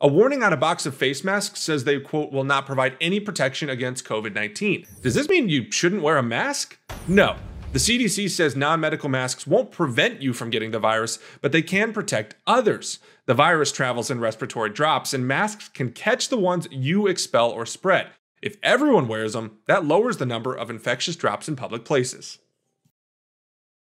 A warning on a box of face masks says they, quote, will not provide any protection against COVID 19. Does this mean you shouldn't wear a mask? No. The CDC says non medical masks won't prevent you from getting the virus, but they can protect others. The virus travels in respiratory drops, and masks can catch the ones you expel or spread. If everyone wears them, that lowers the number of infectious drops in public places.